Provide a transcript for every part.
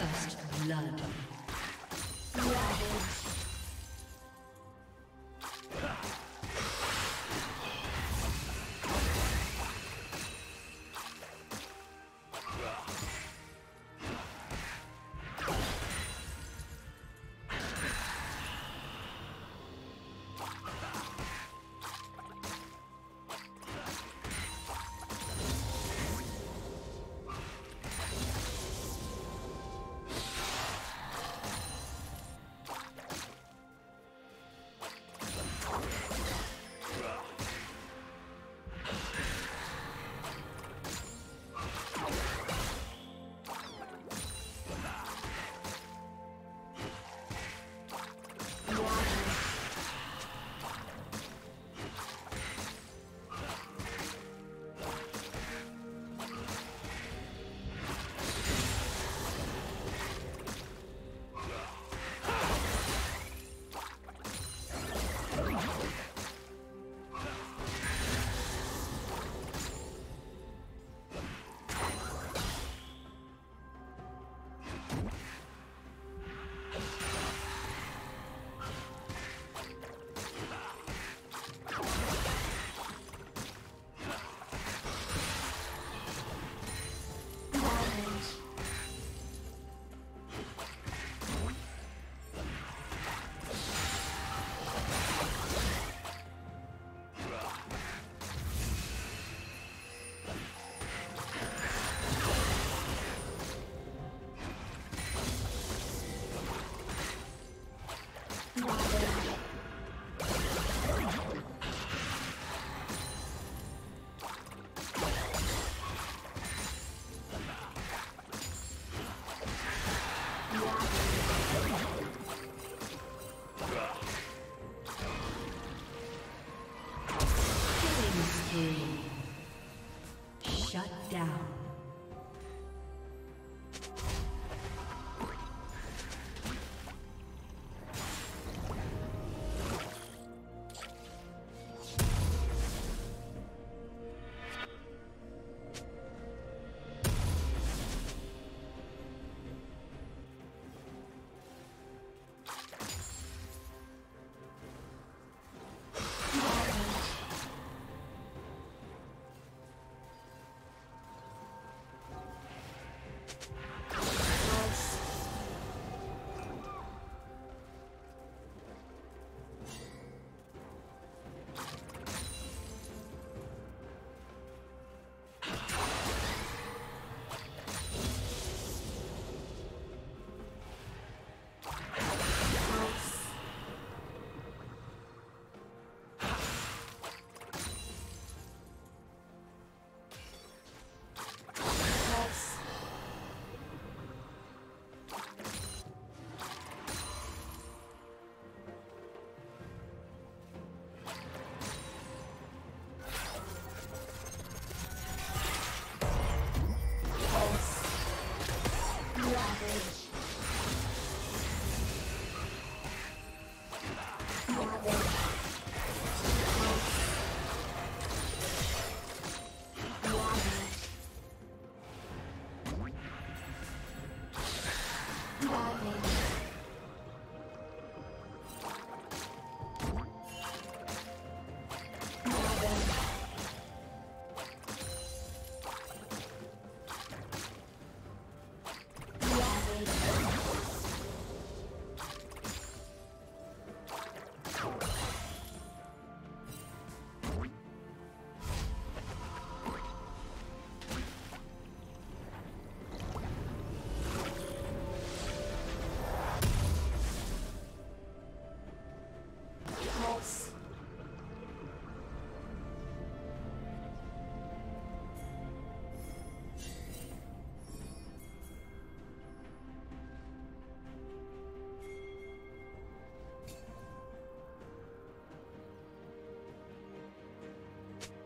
First blood.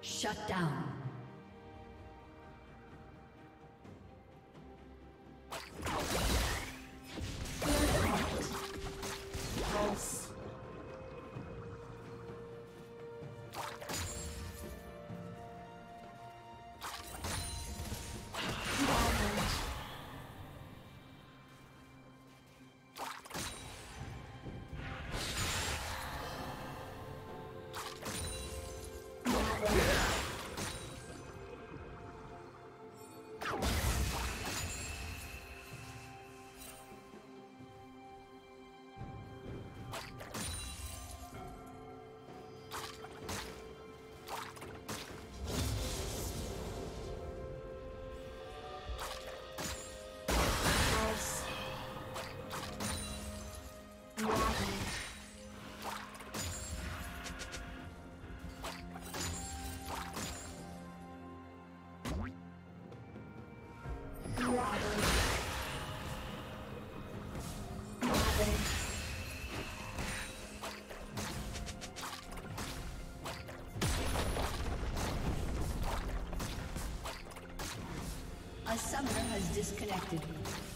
Shut down. A summoner has disconnected. Me.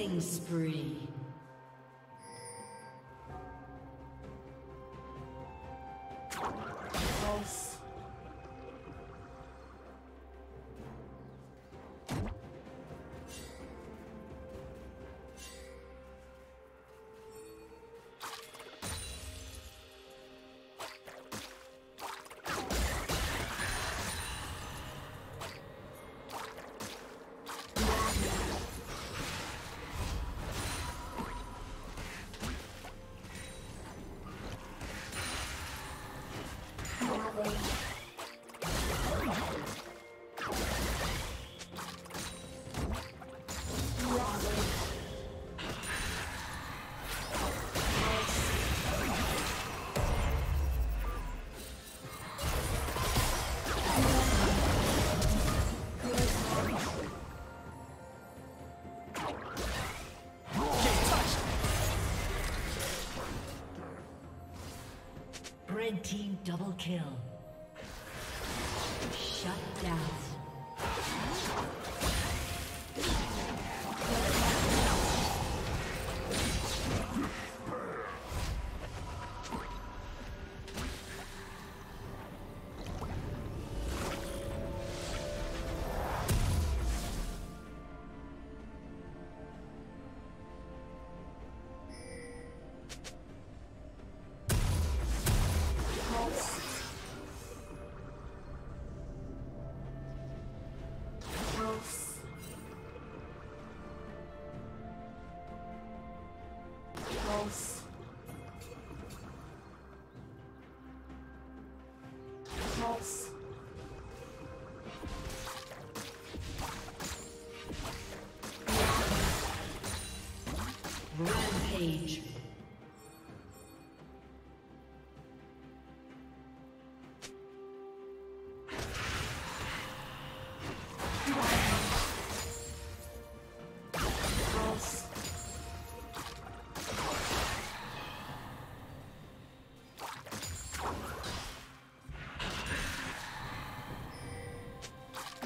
Killing spree. Red Pulse.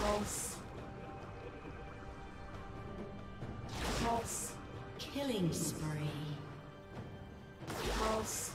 Pulse. Pulse. Killing spree. Pulse.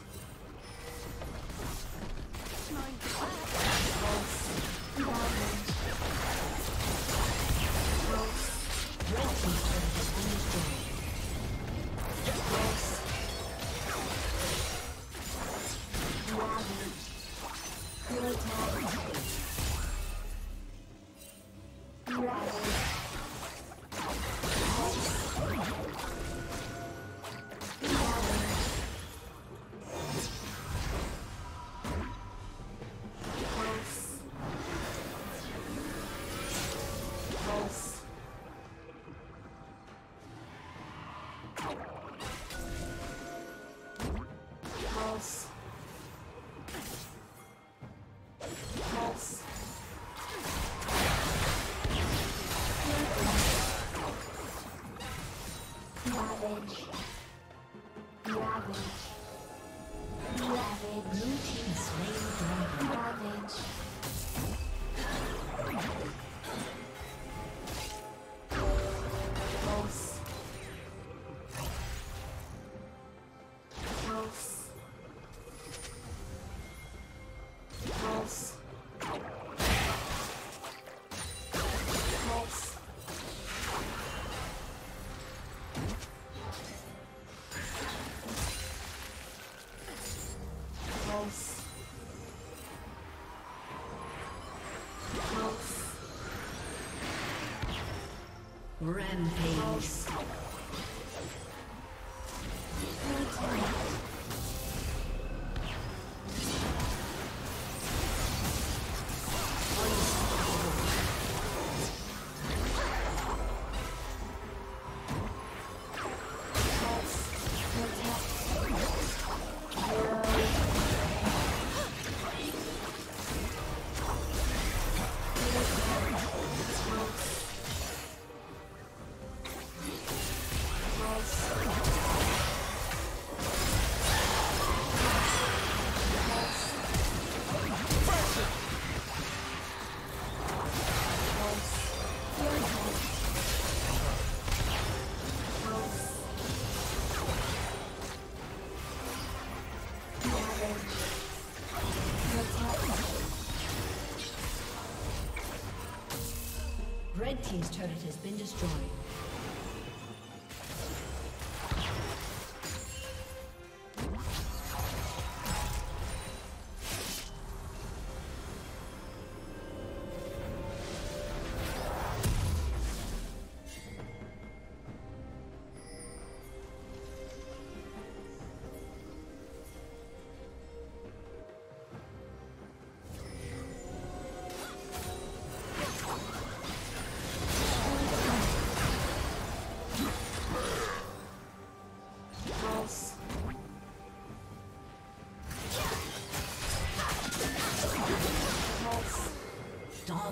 Rampage. Has been destroyed.